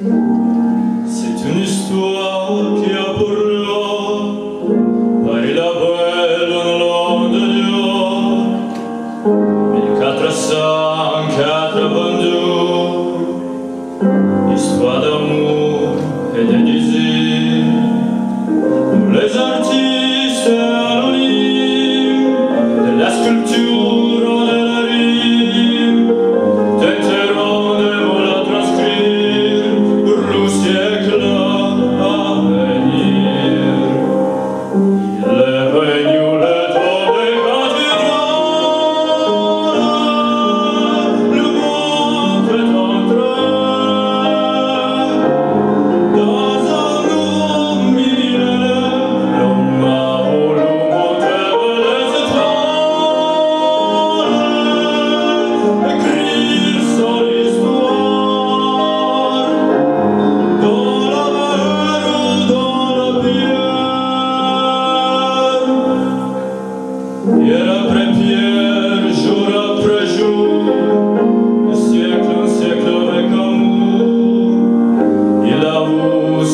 C'est une histoire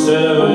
seven.